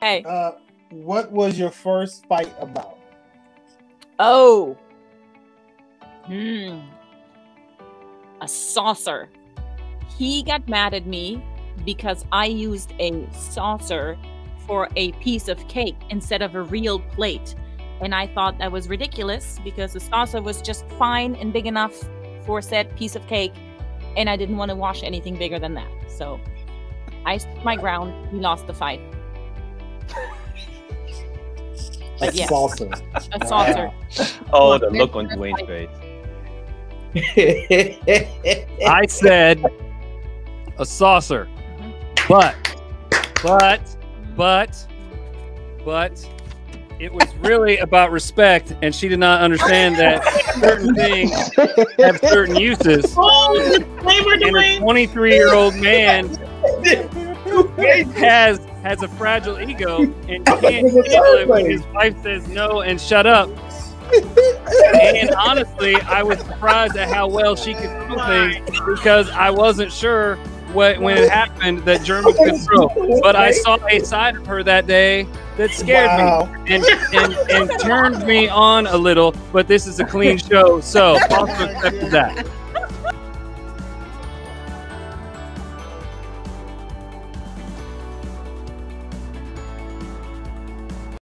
Hey. Uh, what was your first fight about? Oh. Hmm. A saucer. He got mad at me because I used a saucer for a piece of cake instead of a real plate. And I thought that was ridiculous because the saucer was just fine and big enough for said piece of cake. And I didn't want to wash anything bigger than that. So I stood my ground. We lost the fight. But yes. saucer. A saucer. Oh, the look on Dewayne's face. I said a saucer. But, but, but, but, it was really about respect, and she did not understand that certain things have certain uses. And a 23 year old man has has a fragile ego and can't handle it when his wife says no and shut up. And honestly, I was surprised at how well she could throw things because I wasn't sure what when it happened that German could throw. But I saw a side of her that day that scared Wow. me and, and and turned me on a little. But this is a clean show, so also accepted that.